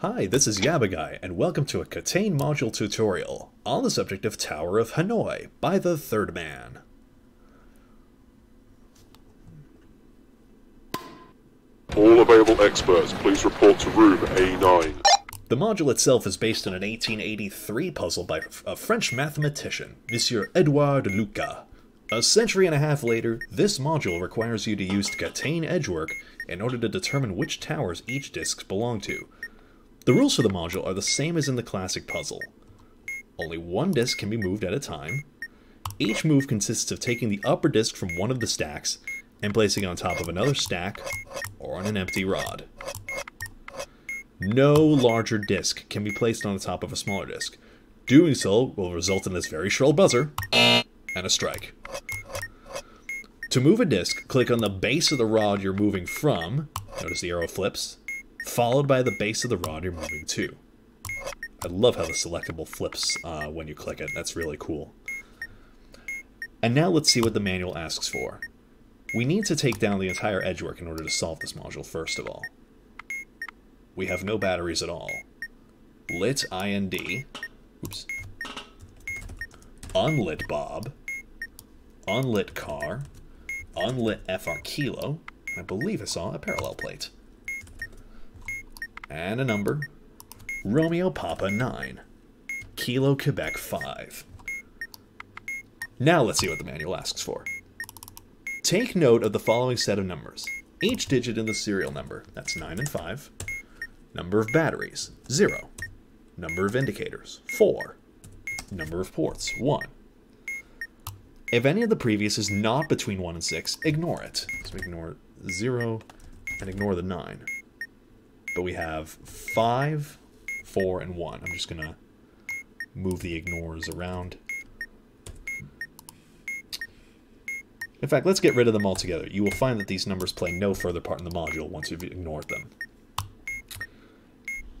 Hi, this is Yabbaguy, and welcome to a KTANE module tutorial on the subject of Tower of Hanoi by the Third Man. All available experts, please report to room A9. The module itself is based on an 1883 puzzle by a French mathematician, Monsieur Edouard Lucas. A century and a half later, this module requires you to use KTANE edgework in order to determine which towers each disc belong to. The rules for the module are the same as in the classic puzzle. Only one disc can be moved at a time. Each move consists of taking the upper disc from one of the stacks and placing it on top of another stack or on an empty rod. No larger disc can be placed on the top of a smaller disc. Doing so will result in this very shrill buzzer and a strike. To move a disc, click on the base of the rod you're moving from, notice the arrow flips, followed by the base of the rod you're moving to. I love how the selectable flips uh, when you click it, that's really cool. And now let's see what the manual asks for. We need to take down the entire edgework in order to solve this module first of all. We have no batteries at all. Lit IND. Oops. Unlit Bob. Unlit car. Unlit FR Kilo. I believe I saw a parallel plate. And a number. Romeo Papa 9. Kilo Quebec 5. Now let's see what the manual asks for. Take note of the following set of numbers. Each digit in the serial number, that's 9 and 5. Number of batteries, 0. Number of indicators, 4. Number of ports, 1. If any of the previous is not between 1 and 6, ignore it. So ignore 0 and ignore the 9. But we have 5, 4, and 1. I'm just going to move the ignores around. In fact, let's get rid of them altogether. You will find that these numbers play no further part in the module once you've ignored them.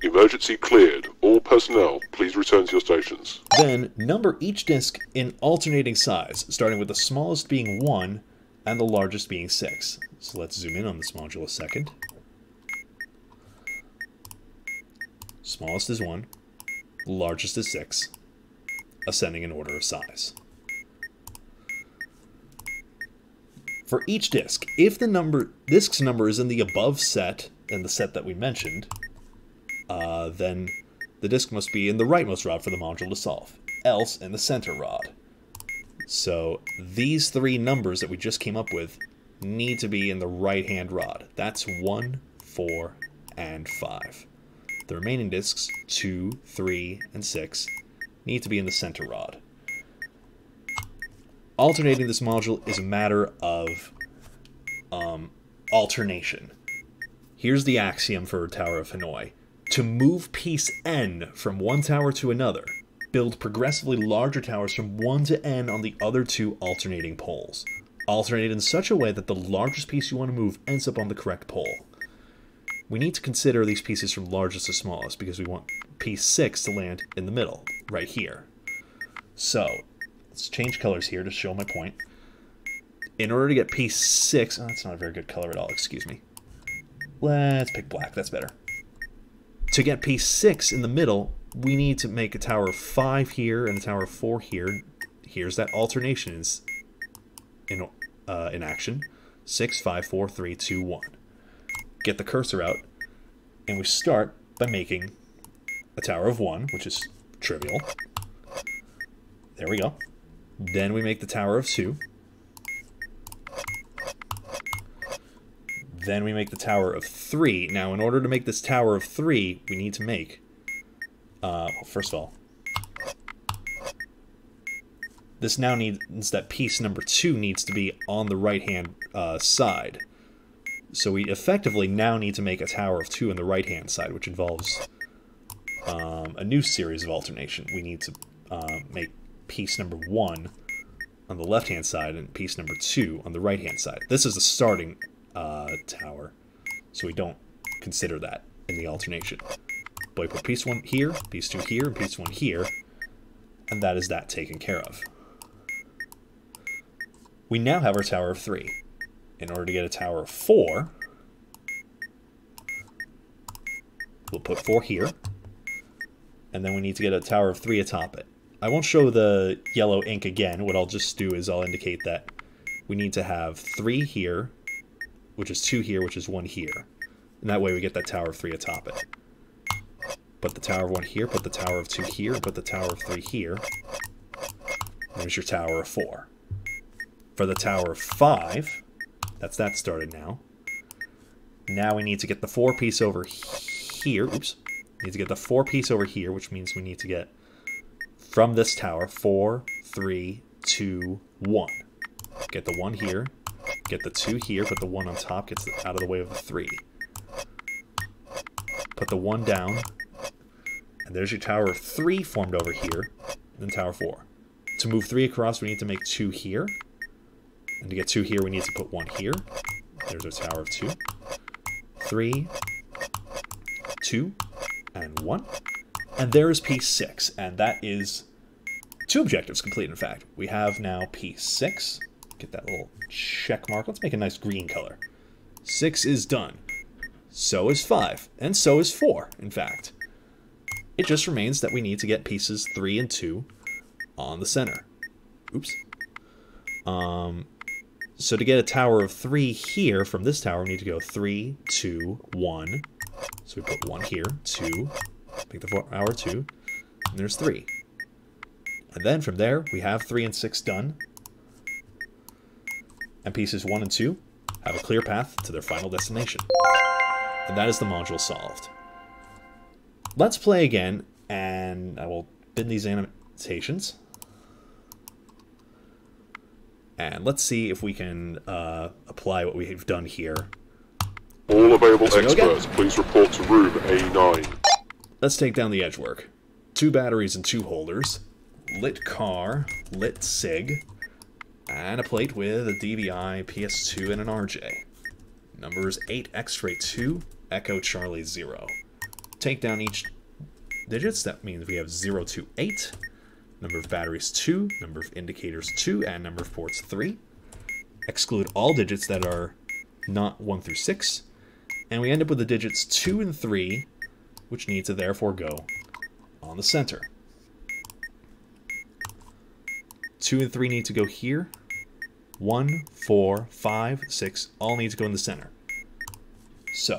Emergency cleared. All personnel, please return to your stations. Then, number each disk in alternating size, starting with the smallest being 1 and the largest being 6. So let's zoom in on this module a second. Smallest is 1, largest is 6, ascending in order of size. For each disk, if the number disk's number is in the above set, in the set that we mentioned, uh, then the disk must be in the rightmost rod for the module to solve, else in the center rod. So these three numbers that we just came up with need to be in the right-hand rod. That's 1, 4, and 5. The remaining disks, 2, 3, and 6, need to be in the center rod. Alternating this module is a matter of um, alternation. Here's the axiom for Tower of Hanoi. To move piece n from one tower to another, build progressively larger towers from 1 to n on the other two alternating poles. Alternate in such a way that the largest piece you want to move ends up on the correct pole. We need to consider these pieces from largest to smallest because we want piece 6 to land in the middle, right here. So, let's change colors here to show my point. In order to get piece 6, oh, that's not a very good color at all, excuse me. Let's pick black, that's better. To get piece 6 in the middle, we need to make a tower of 5 here and a tower of 4 here. Here's that alternation in, uh, in action. 6, 5, 4, 3, 2, 1. Get the cursor out, and we start by making a tower of 1, which is trivial. There we go. Then we make the tower of 2. Then we make the tower of 3. Now, in order to make this tower of 3, we need to make... Uh, well, first of all, this now needs that piece number 2 needs to be on the right-hand uh, side. So we effectively now need to make a tower of 2 on the right-hand side, which involves um, a new series of alternation. We need to uh, make piece number 1 on the left-hand side and piece number 2 on the right-hand side. This is the starting uh, tower, so we don't consider that in the alternation. But we put piece 1 here, piece 2 here, and piece 1 here, and that is that taken care of. We now have our tower of 3. In order to get a tower of 4, We'll put four here. And then we need to get a tower of three atop it. I won't show the yellow ink again. What I'll just do is I'll indicate that we need to have three here, which is two here, which is one here. And that way we get that tower of three atop it. Put the tower of one here, put the tower of two here, put the tower of three here. There's your tower of four. For the tower of five, that's that started now. Now we need to get the four piece over here. Oops. We Need to get the four piece over here, which means we need to get from this tower four, three, two, one. Get the one here. Get the two here, put the one on top, gets out of the way of the three. Put the one down. And there's your tower of three formed over here. Then tower four. To move three across, we need to make two here. And to get two here, we need to put one here. There's our tower of two. Three, two, and one. And there is piece six, and that is two objectives complete, in fact. We have now piece six. Get that little check mark. Let's make a nice green color. Six is done. So is five, and so is four, in fact. It just remains that we need to get pieces three and two on the center. Oops. Um, so to get a tower of three here from this tower, we need to go three, two, one. So we put one here, two, make the tower two, and there's three. And then from there, we have three and six done. And pieces one and two have a clear path to their final destination. And that is the module solved. Let's play again, and I will bin these annotations. And let's see if we can uh, apply what we've done here. All available experts, please report to room A9. Let's take down the edge work. Two batteries and two holders. Lit car, lit SIG, and a plate with a DVI, PS2, and an RJ. Numbers 8 X-Ray 2, Echo Charlie 0. Take down each digits, that means we have 0 to 8. Number of batteries 2, number of indicators 2, and number of ports 3. Exclude all digits that are not 1 through 6. And we end up with the digits 2 and 3, which need to therefore go on the center. 2 and 3 need to go here. 1, 4, 5, 6 all need to go in the center. So,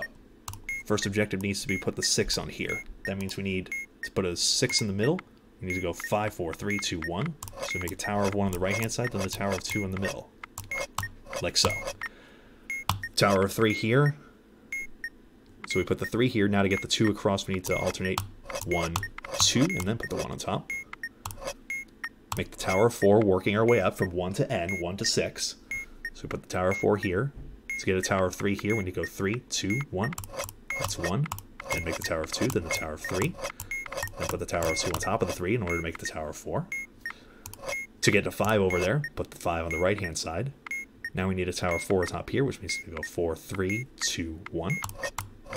first objective needs to be put the 6 on here. That means we need to put a 6 in the middle. We need to go 5, 4, 3, 2, 1. So make a tower of 1 on the right hand side, then a tower of 2 in the middle. Like so. Tower of 3 here. So we put the 3 here. Now to get the 2 across, we need to alternate 1, 2, and then put the 1 on top. Make the tower of 4, working our way up from 1 to n, 1 to 6. So we put the tower of 4 here. To get a tower of 3 here, we need to go 3, 2, 1. That's 1. Then make the tower of 2, then the tower of 3. Then put the tower of 2 on top of the 3 in order to make the tower of 4. To get to 5 over there, put the 5 on the right hand side. Now we need a tower of 4 atop here, which means we go 4, 3, 2, 1.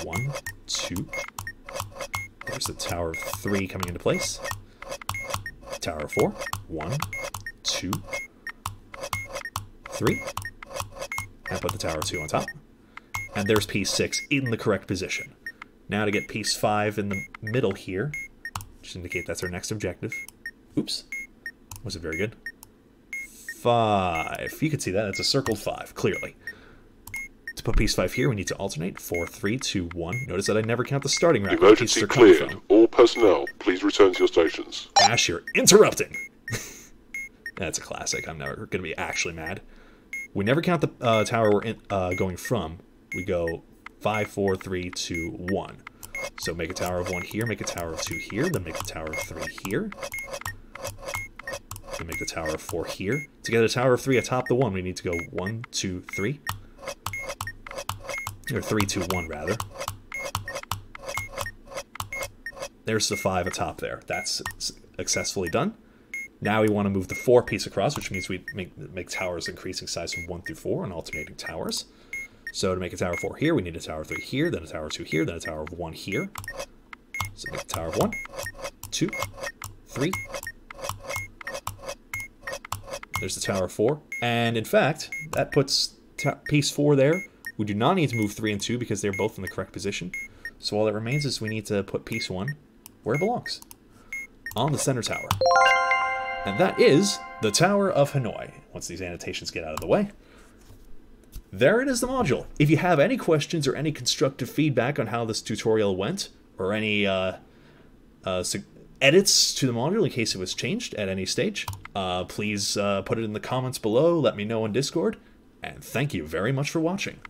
1, 2. There's the tower of 3 coming into place. Tower of 4. 1, 2, 3. And put the tower of 2 on top. And there's piece 6 in the correct position. Now to get piece 5 in the middle here, just indicate that's our next objective. Oops. Was it very good. 5. You can see that. It's a circled 5, clearly. To put piece 5 here, we need to alternate. 4, 3, 2, 1. Notice that I never count the starting rack Emergency are cleared. All personnel, please return to your stations. Ash, you're interrupting. That's a classic. I'm never going to be actually mad. We never count the uh, tower we're in, uh, going from. We go 5, 4, 3, 2, 1. So make a tower of 1 here, make a tower of 2 here, then make a tower of 3 here. Then make the tower of 4 here. To get a tower of 3 atop the 1, we need to go 1, 2, 3. Or 3, 2, 1, rather. There's the 5 atop there. That's successfully done. Now we want to move the 4 piece across, which means we make, make towers increasing size from 1 through 4 and alternating towers. So to make a tower 4 here, we need a tower 3 here, then a tower 2 here, then a tower of 1 here. So make a tower of 1, 2, 3. There's the tower of 4. And in fact, that puts piece 4 there. We do not need to move 3 and 2 because they're both in the correct position. So all that remains is we need to put piece one where it belongs, on the center tower. And that is the Tower of Hanoi, once these annotations get out of the way. There it is, the module. If you have any questions or any constructive feedback on how this tutorial went, or any uh, uh, edits to the module in case it was changed at any stage, uh, please uh, put it in the comments below, let me know on Discord, and thank you very much for watching.